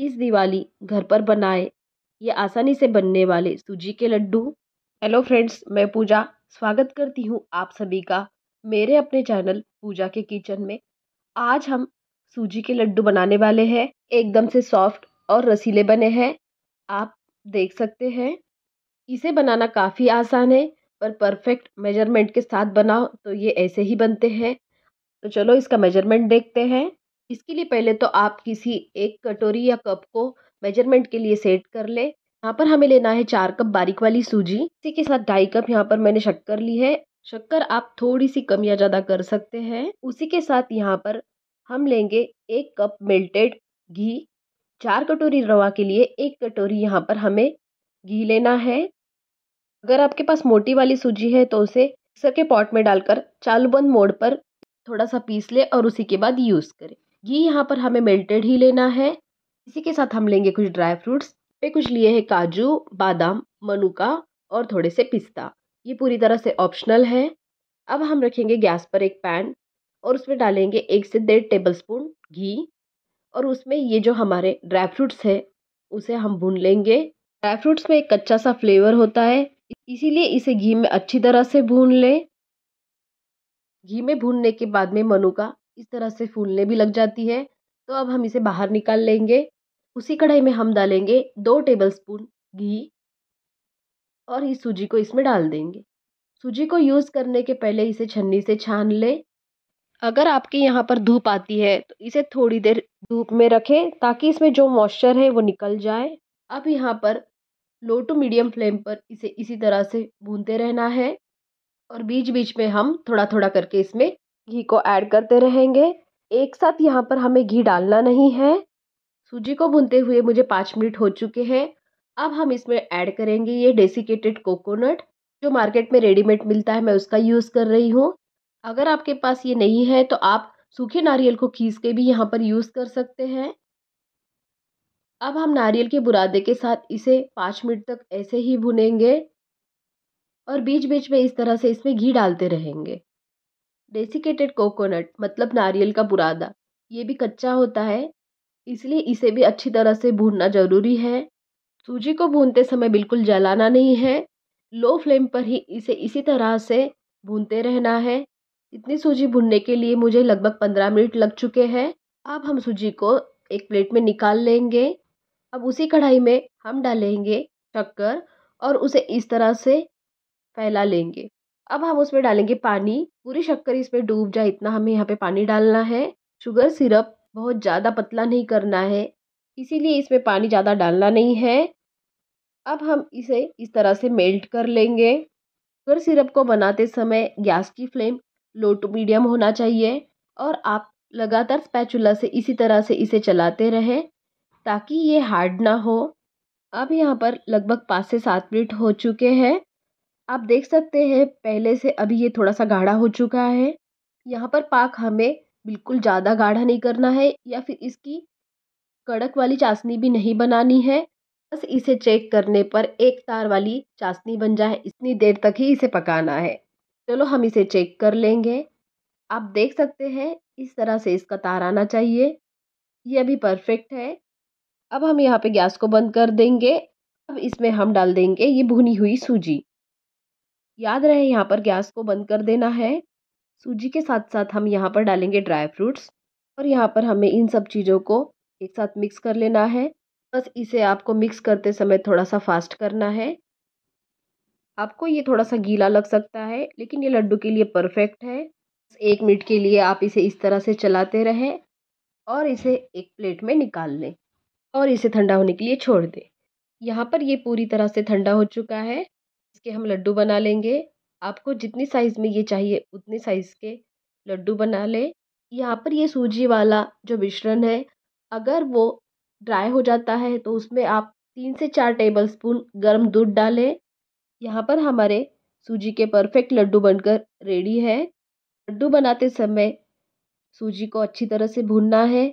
इस दिवाली घर पर बनाए ये आसानी से बनने वाले सूजी के लड्डू। हेलो फ्रेंड्स मैं पूजा। स्वागत करती हूँ आप सभी का मेरे अपने चैनल पूजा के किचन में। आज हम सूजी के लड्डू बनाने वाले हैं। एकदम से सॉफ्ट और रसीले बने हैं। आप देख सकते हैं। इसे बनाना काफ़ी आसान है, पर परफेक्ट मेज़रमेंट के साथ बनाओ तो ये ऐसे ही बनते हैं। तो चलो इसका मेज़रमेंट देखते हैं। इसके लिए पहले तो आप किसी एक कटोरी या कप को मेज़रमेंट के लिए सेट कर ले। यहाँ पर हमें लेना है चार कप बारीक वाली सूजी। इसी के साथ ढाई कप यहाँ पर मैंने शक्कर ली है। शक्कर आप थोड़ी सी कम या ज़्यादा कर सकते हैं। उसी के साथ यहाँ पर हम लेंगे एक कप मेल्टेड घी। चार कटोरी रवा के लिए एक कटोरी यहाँ पर हमें घी लेना है। अगर आपके पास मोटी वाली सूजी है तो उसे मिक्सर के पॉट में डालकर चालू बंद मोड पर थोड़ा सा पीस ले और उसी के बाद यूज़ करें। घी यहाँ पर हमें मेल्टेड ही लेना है। इसी के साथ हम लेंगे कुछ ड्राई फ्रूट्स पे कुछ लिए हैं काजू, बादाम, मनुका और थोड़े से पिस्ता। ये पूरी तरह से ऑप्शनल है। अब हम रखेंगे गैस पर एक पैन और उसमें डालेंगे एक से डेढ़ टेबल स्पून घी और उसमें ये जो हमारे ड्राई फ्रूट्स है, उसे हम भून लेंगे। ड्राई फ्रूट्स में एक कच्चा सा फ्लेवर होता है। इसीलिए इसे घी में अच्छी तरह से भून लें। घी में भूनने के बाद में मनुका इस तरह से फूलने भी लग जाती है। तो अब हम इसे बाहर निकाल लेंगे। उसी कढ़ाई में हम डालेंगे दो टेबल स्पून घी और इस सूजी को इसमें डाल देंगे। सूजी को यूज़ करने के पहले इसे छन्नी से छान लें। अगर आपके यहाँ पर धूप आती है तो इसे थोड़ी देर धूप में रखें ताकि इसमें जो मॉइस्चर है वो निकल जाए। अब यहाँ पर लो टू मीडियम फ्लेम पर इसे इसी तरह से भूनते रहना है और बीच बीच में हम थोड़ा थोड़ा करके इसमें घी को ऐड करते रहेंगे। एक साथ यहाँ पर हमें घी डालना नहीं है। सूजी को भुनते हुए मुझे पाँच मिनट हो चुके हैं। अब हम इसमें ऐड करेंगे ये डेसिकेटेड कोकोनट, जो मार्केट में रेडीमेड मिलता है, मैं उसका यूज़ कर रही हूँ। अगर आपके पास ये नहीं है तो आप सूखे नारियल को खींच के भी यहाँ पर यूज़ कर सकते हैं। अब हम नारियल के बुरादे के साथ इसे पाँच मिनट तक ऐसे ही भुनेंगे और बीच बीच में इस तरह से इसमें घी डालते रहेंगे। डेसिकेटेड कोकोनट मतलब नारियल का बुरादा, ये भी कच्चा होता है, इसलिए इसे भी अच्छी तरह से भूनना ज़रूरी है। सूजी को भूनते समय बिल्कुल जलाना नहीं है, लो फ्लेम पर ही इसे इसी तरह से भूनते रहना है। इतनी सूजी भूनने के लिए मुझे लगभग पंद्रह मिनट लग चुके हैं, अब हम सूजी को एक प्लेट में निकाल लेंगे। अब उसी कढ़ाई में हम डालेंगे शक्कर और उसे इस तरह से फैला लेंगे। अब हम उसमें डालेंगे पानी। पूरी शक्कर इसमें डूब जाए, इतना हमें यहाँ पे पानी डालना है। शुगर, सिरप बहुत ज़्यादा पतला नहीं करना है। इसीलिए इसमें पानी ज़्यादा डालना नहीं है। अब हम इसे इस तरह से मेल्ट कर लेंगे। शुगर, सिरप को बनाते समय गैस की फ्लेम लो टू मीडियम होना चाहिए और आप लगातार स्पैचुला से इसी तरह से इसे चलाते रहें ताकि ये हार्ड ना हो। अब यहाँ पर लगभग पाँच से सात मिनट हो चुके हैं। आप देख सकते हैं, पहले से अभी ये थोड़ा सा गाढ़ा हो चुका है। यहाँ पर पाक हमें बिल्कुल ज़्यादा गाढ़ा नहीं करना है या फिर इसकी कड़क वाली चाशनी भी नहीं बनानी है। बस इसे चेक करने पर एक तार वाली चाशनी बन जाए, इतनी देर तक ही इसे पकाना है। चलो हम इसे चेक कर लेंगे। आप देख सकते हैं, इस तरह से इसका तार आना चाहिए। ये अभी परफेक्ट है। अब हम यहाँ पे गैस को बंद कर देंगे। अब इसमें हम डाल देंगे ये भुनी हुई सूजी। याद रहे, यहाँ पर गैस को बंद कर देना है। सूजी के साथ साथ हम यहाँ पर डालेंगे ड्राई फ्रूट्स और यहाँ पर हमें इन सब चीज़ों को एक साथ मिक्स कर लेना है। बस इसे आपको मिक्स करते समय थोड़ा सा फास्ट करना है। आपको ये थोड़ा सा गीला लग सकता है, लेकिन ये लड्डू के लिए परफेक्ट है। बस एक मिनट के लिए आप इसे इस तरह से चलाते रहें और इसे एक प्लेट में निकाल लें और इसे ठंडा होने के लिए छोड़ दें। यहाँ पर ये पूरी तरह से ठंडा हो चुका है। इसके हम लड्डू बना लेंगे। आपको जितनी साइज़ में ये चाहिए, उतने साइज़ के लड्डू बना लें। यहाँ पर ये सूजी वाला जो मिश्रण है, अगर वो ड्राई हो जाता है तो उसमें आप तीन से चार टेबल स्पून गर्म दूध डालें। यहाँ पर हमारे सूजी के परफेक्ट लड्डू बनकर रेडी है। लड्डू बनाते समय सूजी को अच्छी तरह से भूनना है।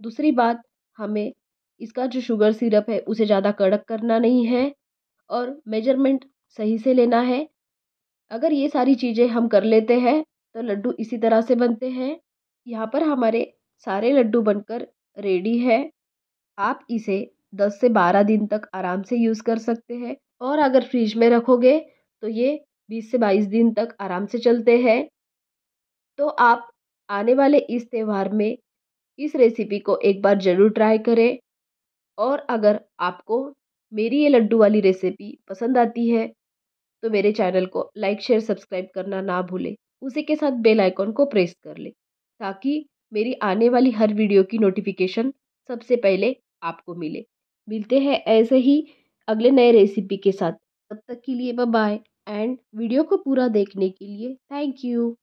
दूसरी बात, हमें इसका जो शुगर सिरप है, उसे ज़्यादा कड़क करना नहीं है। और मेज़रमेंट सही से लेना है। अगर ये सारी चीज़ें हम कर लेते हैं तो लड्डू इसी तरह से बनते हैं। यहाँ पर हमारे सारे लड्डू बनकर रेडी है। आप इसे 10 से 12 दिन तक आराम से यूज़ कर सकते हैं। और अगर फ्रिज में रखोगे तो ये 20 से 22 दिन तक आराम से चलते हैं। तो आप आने वाले इस त्यौहार में इस रेसिपी को एक बार ज़रूर ट्राई करें। और अगर आपको मेरी ये लड्डू वाली रेसिपी पसंद आती है तो मेरे चैनल को लाइक, शेयर, सब्सक्राइब करना ना भूलें। उसी के साथ बेल आइकॉन को प्रेस कर ले, ताकि मेरी आने वाली हर वीडियो की नोटिफिकेशन सबसे पहले आपको मिले। मिलते हैं ऐसे ही अगले नए रेसिपी के साथ। तब तक के लिए बाय एंड वीडियो को पूरा देखने के लिए थैंक यू